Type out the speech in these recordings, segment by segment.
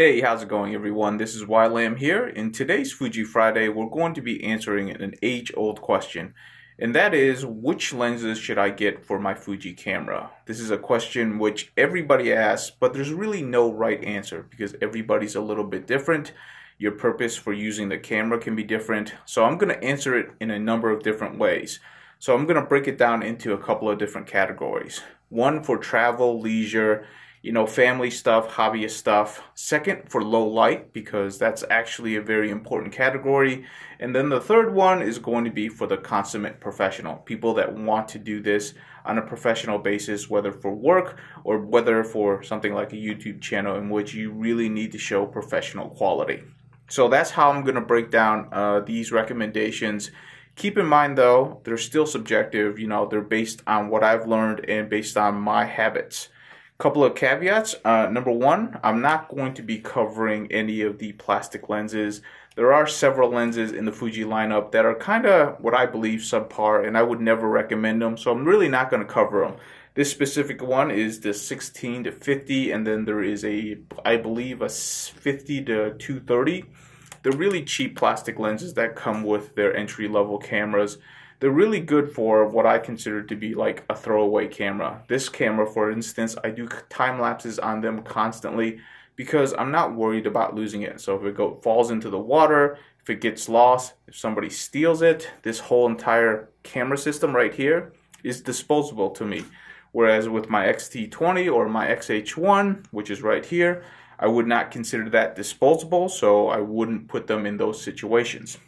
Hey, how's it going everyone? This is Wai Lam here. In today's Fuji Friday, we're going to be answering an age-old question, and that is, which lenses should I get for my Fuji camera? This is a question which everybody asks, but there's really no right answer because everybody's a little bit different. Your purpose for using the camera can be different, so I'm going to answer it in a number of different ways. So I'm going to break it down into a couple of different categories. One for travel, leisure, you know, family stuff, hobbyist stuff. Second, for low light, because that's actually a very important category. And then the third one is going to be for the consummate professional, people that want to do this on a professional basis, whether for work or whether for something like a YouTube channel in which you really need to show professional quality. So that's how I'm going to break down uh, these recommendations. Keep in mind though, they're still subjective. You know, they're based on what I've learned and based on my habits couple of caveats. Uh, number one, I'm not going to be covering any of the plastic lenses. There are several lenses in the Fuji lineup that are kind of what I believe subpar, and I would never recommend them. So I'm really not going to cover them. This specific one is the 16 to 50, and then there is a, I believe, a 50 to 230. The really cheap plastic lenses that come with their entry level cameras. They're really good for what I consider to be like a throwaway camera. This camera, for instance, I do time lapses on them constantly because I'm not worried about losing it. So if it go, falls into the water, if it gets lost, if somebody steals it, this whole entire camera system right here is disposable to me. Whereas with my X-T20 or my XH1, which is right here, I would not consider that disposable, so I wouldn't put them in those situations.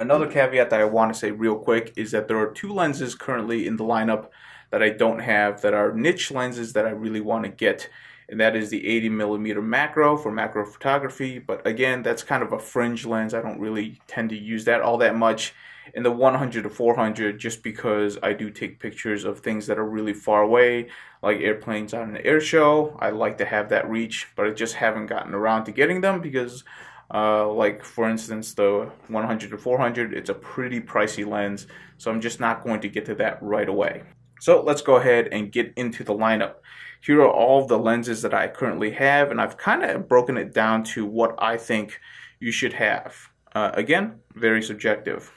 Another caveat that I want to say real quick is that there are two lenses currently in the lineup that I don't have that are niche lenses that I really want to get and that is the 80 millimeter macro for macro photography. But again that's kind of a fringe lens. I don't really tend to use that all that much and the 100 to 400 just because I do take pictures of things that are really far away like airplanes on an air show. I like to have that reach but I just haven't gotten around to getting them because uh, like for instance the 100 to 400 it's a pretty pricey lens so I'm just not going to get to that right away. So let's go ahead and get into the lineup. Here are all the lenses that I currently have and I've kind of broken it down to what I think you should have. Uh, again very subjective.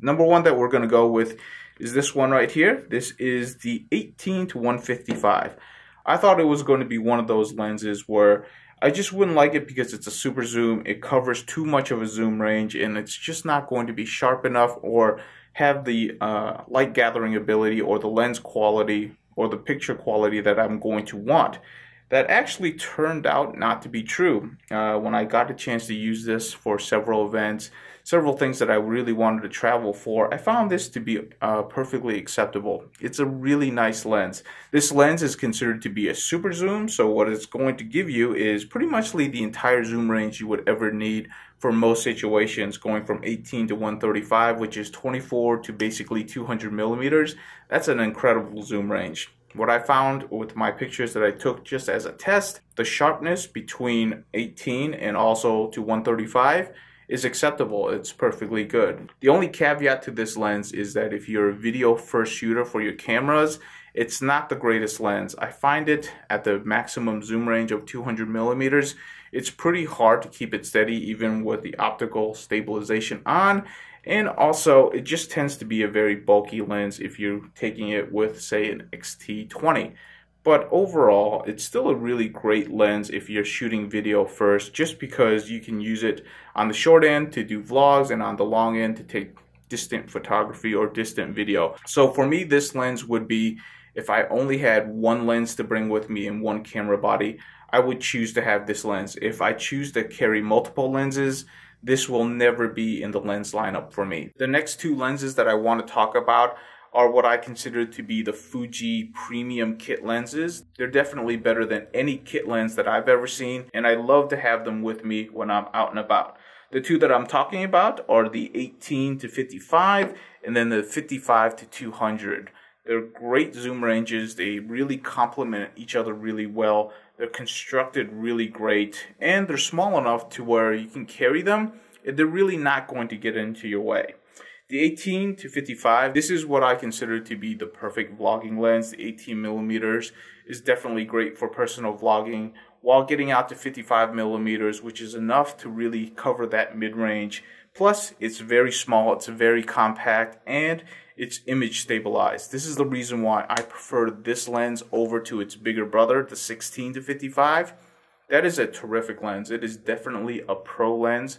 Number one that we're going to go with is this one right here. This is the 18 to 155 I thought it was going to be one of those lenses where I just wouldn't like it because it's a super zoom. It covers too much of a zoom range and it's just not going to be sharp enough or have the uh, light gathering ability or the lens quality or the picture quality that I'm going to want. That actually turned out not to be true. Uh, when I got a chance to use this for several events, several things that I really wanted to travel for, I found this to be uh, perfectly acceptable. It's a really nice lens. This lens is considered to be a super zoom, so what it's going to give you is pretty much the entire zoom range you would ever need for most situations, going from 18 to 135, which is 24 to basically 200 millimeters. That's an incredible zoom range. What I found with my pictures that I took just as a test, the sharpness between 18 and also to 135 is acceptable. It's perfectly good. The only caveat to this lens is that if you're a video first shooter for your cameras, it's not the greatest lens. I find it at the maximum zoom range of 200 millimeters. It's pretty hard to keep it steady even with the optical stabilization on. And also, it just tends to be a very bulky lens if you're taking it with, say, an X-T20. But overall, it's still a really great lens if you're shooting video first, just because you can use it on the short end to do vlogs and on the long end to take distant photography or distant video. So for me, this lens would be, if I only had one lens to bring with me and one camera body, I would choose to have this lens. If I choose to carry multiple lenses, this will never be in the lens lineup for me. The next two lenses that I want to talk about are what I consider to be the Fuji premium kit lenses. They're definitely better than any kit lens that I've ever seen, and I love to have them with me when I'm out and about. The two that I'm talking about are the 18 to 55 and then the 55 to 200. They're great zoom ranges. They really complement each other really well. They're constructed really great and they're small enough to where you can carry them and they're really not going to get into your way. The 18 to 55, this is what I consider to be the perfect vlogging lens. The 18 millimeters is definitely great for personal vlogging while getting out to 55 millimeters, which is enough to really cover that mid-range. Plus, it's very small, it's very compact, and it's image stabilized. This is the reason why I prefer this lens over to its bigger brother, the 16 to 55. That is a terrific lens. It is definitely a pro lens.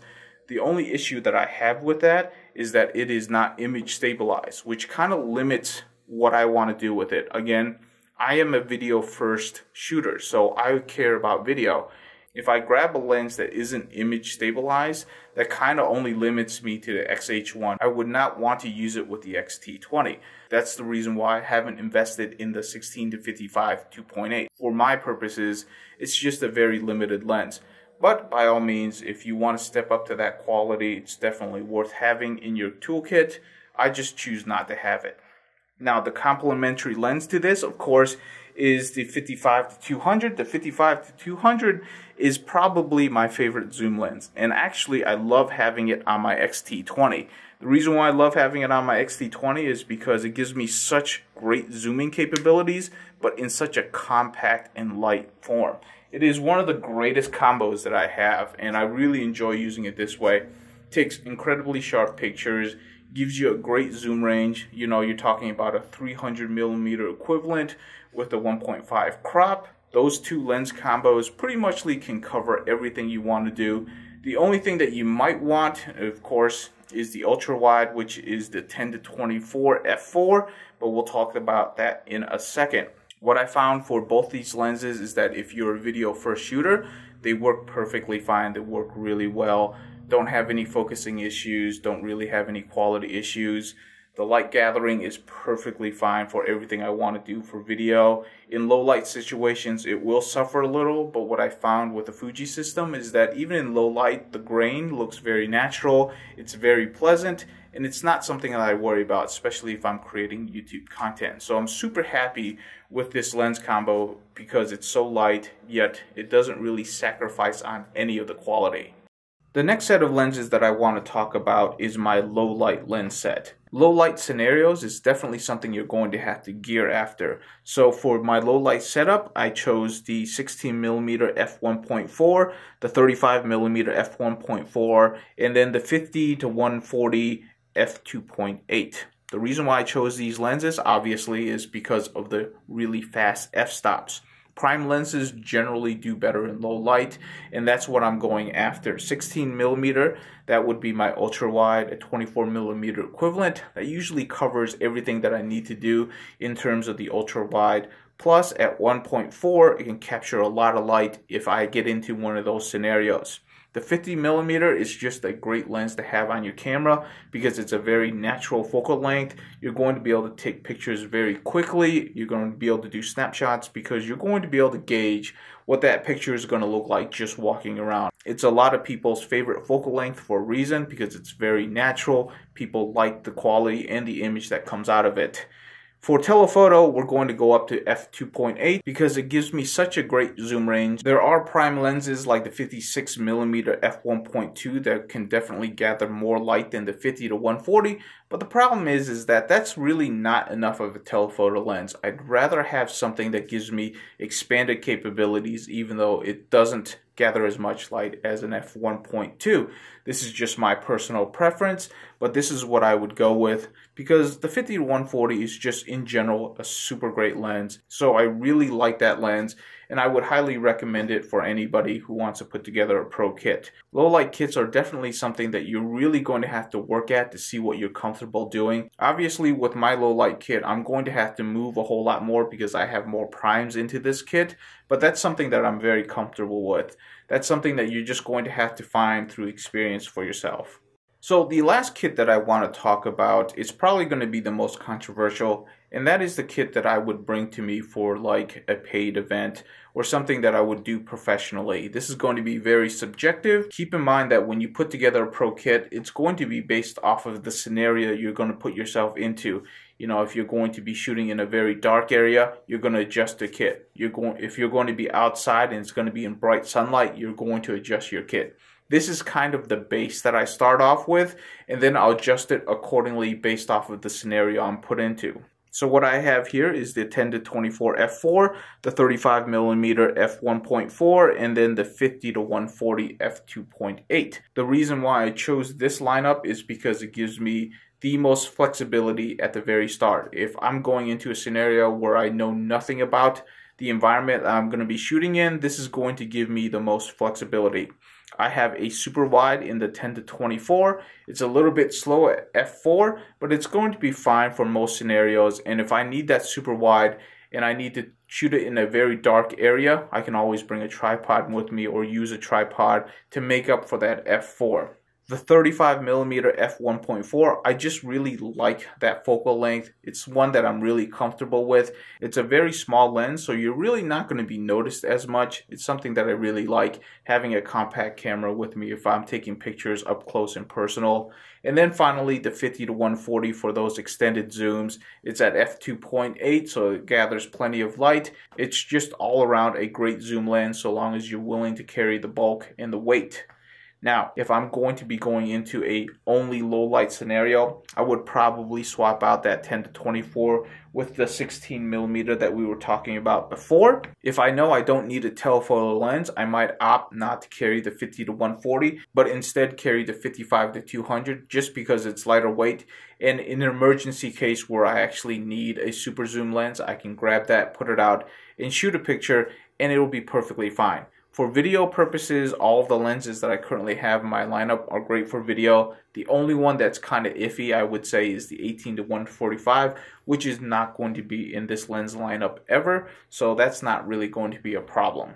The only issue that I have with that is that it is not image stabilized, which kind of limits what I want to do with it. Again, I am a video first shooter, so I care about video. If I grab a lens that isn't image stabilized, that kind of only limits me to the XH1. I would not want to use it with the XT20. That's the reason why I haven't invested in the 16 to 55 2.8. For my purposes, it's just a very limited lens. But by all means, if you want to step up to that quality, it's definitely worth having in your toolkit. I just choose not to have it. Now, the complementary lens to this, of course, is the 55 to 200. The 55 to 200 is probably my favorite zoom lens. And actually, I love having it on my XT20. The reason why I love having it on my XT20 is because it gives me such great zooming capabilities, but in such a compact and light form. It is one of the greatest combos that I have, and I really enjoy using it this way. It takes incredibly sharp pictures gives you a great zoom range. You know, you're talking about a 300 millimeter equivalent with a 1.5 crop. Those two lens combos pretty much can cover everything you want to do. The only thing that you might want, of course, is the ultra wide, which is the 10 to 24 f4, but we'll talk about that in a second. What I found for both these lenses is that if you're a video first shooter, they work perfectly fine. They work really well don't have any focusing issues, don't really have any quality issues. The light gathering is perfectly fine for everything I want to do for video. In low light situations, it will suffer a little, but what I found with the Fuji system is that even in low light, the grain looks very natural, it's very pleasant, and it's not something that I worry about, especially if I'm creating YouTube content. So I'm super happy with this lens combo because it's so light, yet it doesn't really sacrifice on any of the quality. The next set of lenses that I want to talk about is my low light lens set. Low light scenarios is definitely something you're going to have to gear after. So for my low light setup, I chose the 16mm f1.4, the 35mm f1.4, and then the 50 to 140 f2.8. The reason why I chose these lenses obviously is because of the really fast f-stops. Prime lenses generally do better in low light, and that's what I'm going after. 16 millimeter, that would be my ultra wide, a 24 millimeter equivalent. That usually covers everything that I need to do in terms of the ultra wide. Plus, at 1.4, it can capture a lot of light if I get into one of those scenarios. The 50 millimeter is just a great lens to have on your camera because it's a very natural focal length. You're going to be able to take pictures very quickly. You're going to be able to do snapshots because you're going to be able to gauge what that picture is going to look like just walking around. It's a lot of people's favorite focal length for a reason because it's very natural. People like the quality and the image that comes out of it. For telephoto, we're going to go up to f2.8 because it gives me such a great zoom range. There are prime lenses like the 56mm f1.2 that can definitely gather more light than the 50 to 140, but the problem is is that that's really not enough of a telephoto lens. I'd rather have something that gives me expanded capabilities even though it doesn't gather as much light as an f1.2. This is just my personal preference, but this is what I would go with because the 50 to 140 is just in general a super great lens. So I really like that lens and I would highly recommend it for anybody who wants to put together a pro kit. Low light kits are definitely something that you're really going to have to work at to see what you're comfortable doing. Obviously with my low light kit, I'm going to have to move a whole lot more because I have more primes into this kit, but that's something that I'm very comfortable with. That's something that you're just going to have to find through experience for yourself. So the last kit that I want to talk about is probably going to be the most controversial, and that is the kit that I would bring to me for like a paid event or something that I would do professionally. This is going to be very subjective. Keep in mind that when you put together a pro kit, it's going to be based off of the scenario you're going to put yourself into you know if you're going to be shooting in a very dark area you're going to adjust the kit you're going if you're going to be outside and it's going to be in bright sunlight you're going to adjust your kit this is kind of the base that I start off with and then I'll adjust it accordingly based off of the scenario I'm put into So what I have here is the 10 to 24 f4, the 35 millimeter f1.4, and then the 50 to 140 f2.8. The reason why I chose this lineup is because it gives me the most flexibility at the very start. If I'm going into a scenario where I know nothing about the environment I'm going to be shooting in, this is going to give me the most flexibility. I have a super wide in the 10 to 24. It's a little bit slow at f4, but it's going to be fine for most scenarios. And if I need that super wide and I need to shoot it in a very dark area, I can always bring a tripod with me or use a tripod to make up for that f4 the 35 millimeter f1.4 i just really like that focal length. It's one that i'm really comfortable with. It's a very small lens so you're really not going to be noticed as much. It's something that i really like having a compact camera with me if i'm taking pictures up close and personal. And then finally the 50 to 140 for those extended zooms. It's at f2.8 so it gathers plenty of light. It's just all around a great zoom lens so long as you're willing to carry the bulk and the weight now, if I'm going to be going into a only low light scenario, I would probably swap out that 10 to 24 with the 16 millimeter that we were talking about before. If I know I don't need a telephoto lens, I might opt not to carry the 50 to 140, but instead carry the 55 to 200 just because it's lighter weight. And in an emergency case where I actually need a super zoom lens, I can grab that, put it out, and shoot a picture, and it will be perfectly fine. For video purposes, all of the lenses that I currently have in my lineup are great for video. The only one that's kind of iffy, I would say, is the 18 to 145, which is not going to be in this lens lineup ever, so that's not really going to be a problem.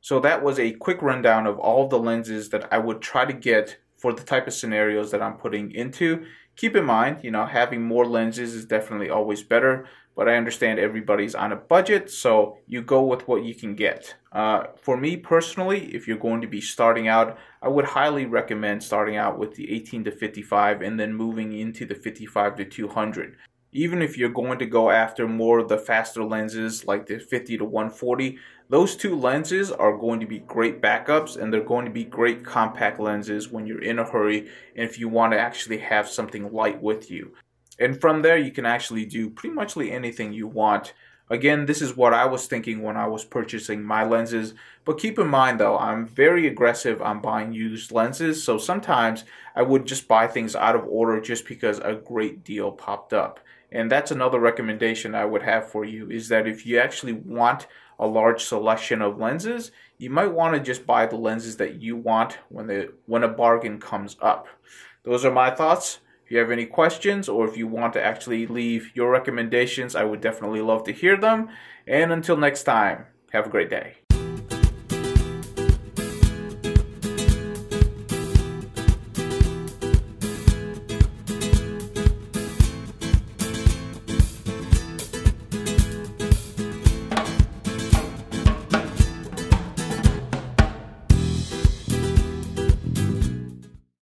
So that was a quick rundown of all of the lenses that I would try to get for the type of scenarios that I'm putting into. Keep in mind, you know, having more lenses is definitely always better, but I understand everybody's on a budget, so you go with what you can get. Uh, for me personally, if you're going to be starting out, I would highly recommend starting out with the 18 to 55 and then moving into the 55 to 200 even if you're going to go after more of the faster lenses like the 50 to 140 those two lenses are going to be great backups and they're going to be great compact lenses when you're in a hurry and if you want to actually have something light with you and from there you can actually do pretty much anything you want Again, this is what I was thinking when I was purchasing my lenses. But keep in mind though, I'm very aggressive on buying used lenses. So sometimes I would just buy things out of order just because a great deal popped up. And that's another recommendation I would have for you is that if you actually want a large selection of lenses, you might want to just buy the lenses that you want when the when a bargain comes up. Those are my thoughts. If you have any questions or if you want to actually leave your recommendations, I would definitely love to hear them. And until next time, have a great day.